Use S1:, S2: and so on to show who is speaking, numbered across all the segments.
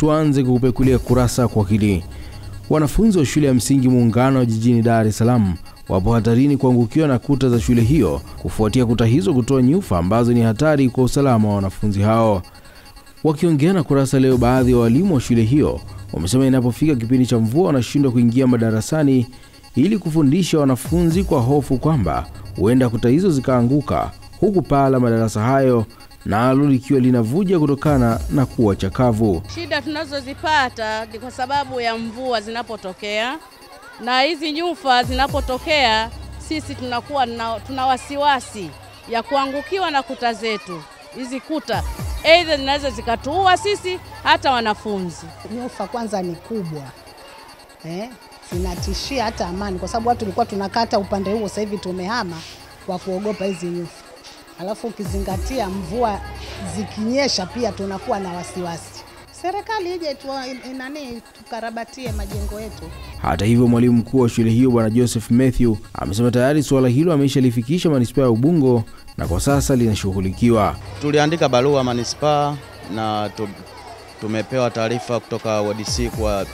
S1: tuanze kukupekulia kurasa kwa hili. Wanafunzi wa shule ya msingi Muungano jijini Dar es Salaam wapo hatarini kuangukiwa na kuta za shule hiyo kufuatia kuta hizo kutoa nyufa ambazo ni hatari kwa usalama wa wanafunzi hao. Wakiongea na Kurasa leo, baadhi ya wa walimu wa shule hiyo wamesema inapofika kipindi cha mvua wanashindwa kuingia madarasani ili kufundisha wanafunzi kwa hofu kwamba huenda kuta hizo zikaanguka, huku paa la madarasa hayo nalo likiwa linavuja kutokana na kuwa chakavu.
S2: Shida tunazozipata ni kwa sababu ya mvua zinapotokea, na hizi nyufa zinapotokea, sisi tunakuwa na, tuna wasiwasi ya kuangukiwa na kuta zetu. Hizi kuta aidha zinaweza zikatuua sisi hata wanafunzi.
S3: Nyufa kwanza ni kubwa eh, zinatishia hata amani, kwa sababu watu tulikuwa tunakata upande huo, sasa hivi tumehama kwa kuogopa hizi nyufa. Alafu ukizingatia mvua zikinyesha, pia tunakuwa na wasiwasi. Serikali ije tu nani, tukarabatie majengo yetu.
S1: Hata hivyo, mwalimu mkuu wa shule hiyo Bwana Joseph Matthew amesema tayari suala hilo ameshalifikisha manispaa ya Ubungo na kwa sasa linashughulikiwa.
S4: Tuliandika barua manispaa na tu, tumepewa taarifa kutoka WDC kwa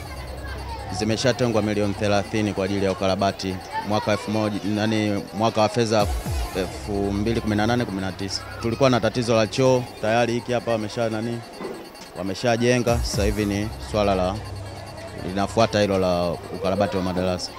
S4: zimeshatengwa milioni 30 kwa ajili ya ukarabati mwaka elfu moja nani mwaka wa fedha 2018 19. Tulikuwa na tatizo la choo tayari, hiki hapa wamesha nani wameshajenga, sasa hivi ni swala la linafuata hilo la ukarabati wa madarasa.